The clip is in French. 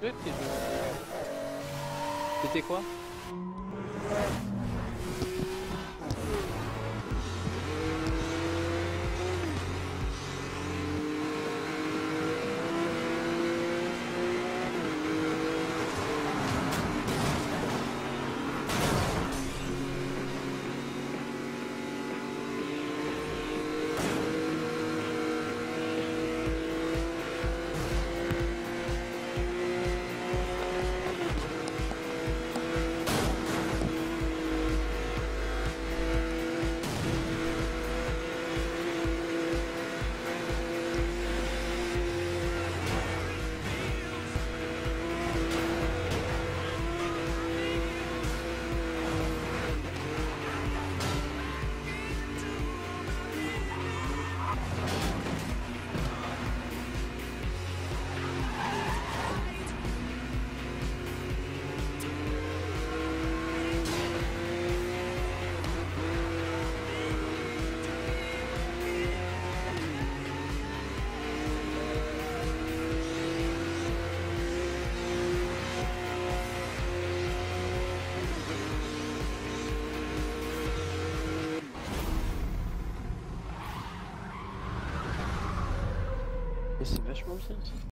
Deux. C'était quoi? Is the vegetables in?